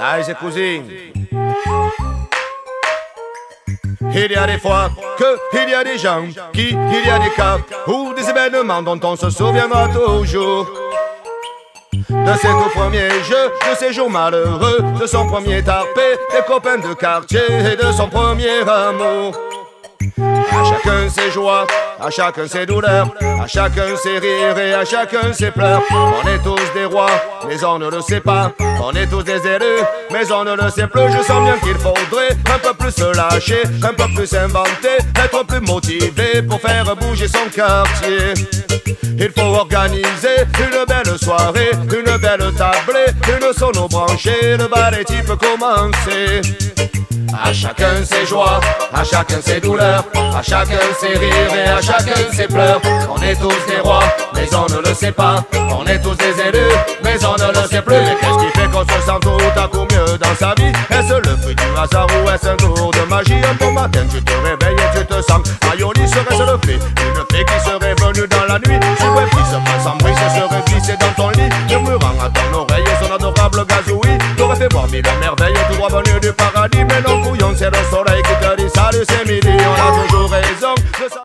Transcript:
Allez, c'est cousine. Il y a des fois que il y a des gens qui, il y a des cas ou des événements dont on se souviendra toujours. De ses tout premiers jeux, de ses jours malheureux, de son premier tarpé, des copains de quartier et de son premier amour. À chacun ses joies, à chacun ses douleurs, à chacun ses rires et à chacun ses pleurs. On est tous mais on ne le sait pas. On est tous des élus, mais on ne le sait plus. Je sens bien qu'il faudrait un peu plus se lâcher, un peu plus s'inventer, être plus motivé pour faire bouger son quartier. Il faut organiser une belle soirée, une belle tablée, une sono branchée, le ballet peut commencer. À chacun ses joies, à chacun ses douleurs, à chacun ses rires et à chacun ses pleurs. On est tous des rois, le sait pas. On est tous des élus, mais on ne le sait plus. Mais qu'est-ce qui fait qu'on se sent tout à coup mieux dans sa vie? Est-ce le fruit du hasard ou est-ce un tour de magie? Un bon matin, tu te réveilles et tu te sens Ayoli serait-ce le fait Une fée qui serait venue dans la nuit? Si web qui se passe en bruit, se serait glissé dans ton lit. Murmurant à ton oreille son adorable gazouille. T'aurais fait voir mille merveilles tout droit venu du paradis. Mais non couillon, c'est le soleil